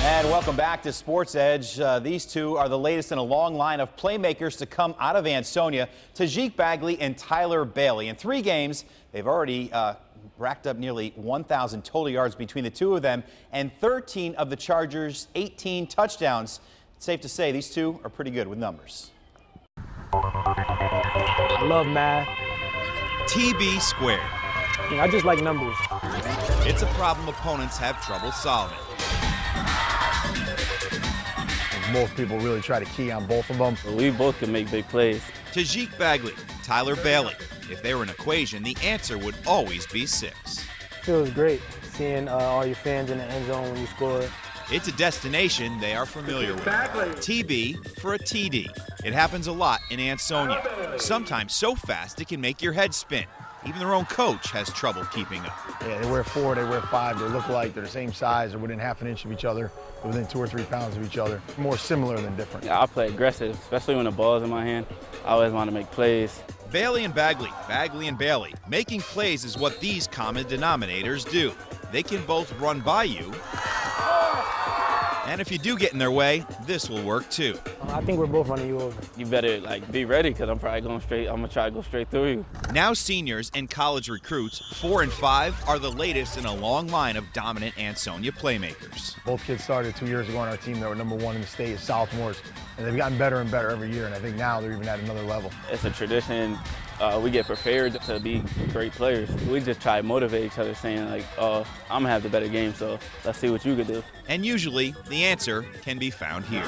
And welcome back to Sports Edge. Uh, these two are the latest in a long line of playmakers to come out of Ansonia. Tajik Bagley and Tyler Bailey. In three games, they've already uh, racked up nearly 1,000 total yards between the two of them and 13 of the Chargers' 18 touchdowns. It's safe to say these two are pretty good with numbers. I love math. TB squared. I just like numbers. It's a problem opponents have trouble solving. Most people really try to key on both of them. We both can make big plays. Tajik Bagley, Tyler Bailey. If they were an equation, the answer would always be six. Feels great seeing uh, all your fans in the end zone when you score. It's a destination they are familiar with. TB for a TD. It happens a lot in Ansonia. Sometimes so fast it can make your head spin. Even their own coach has trouble keeping up. Yeah, they wear four, they wear five, they look like they're the same size, they're within half an inch of each other, they're within two or three pounds of each other. More similar than different. Yeah, I play aggressive, especially when the ball's in my hand. I always want to make plays. Bailey and Bagley, Bagley and Bailey. Making plays is what these common denominators do. They can both run by you, and if you do get in their way, this will work too. I think we're both running you over. You better like be ready because I'm probably going straight. I'm gonna try to go straight through you. Now seniors and college recruits, four and five, are the latest in a long line of dominant Ansonia playmakers. Both kids started two years ago on our team that were number one in the state as sophomores, and they've gotten better and better every year, and I think now they're even at another level. It's a tradition. Uh, we get prepared to be great players. We just try to motivate each other, saying like, "Oh, I'm gonna have the better game, so let's see what you can do." And usually, the answer can be found here.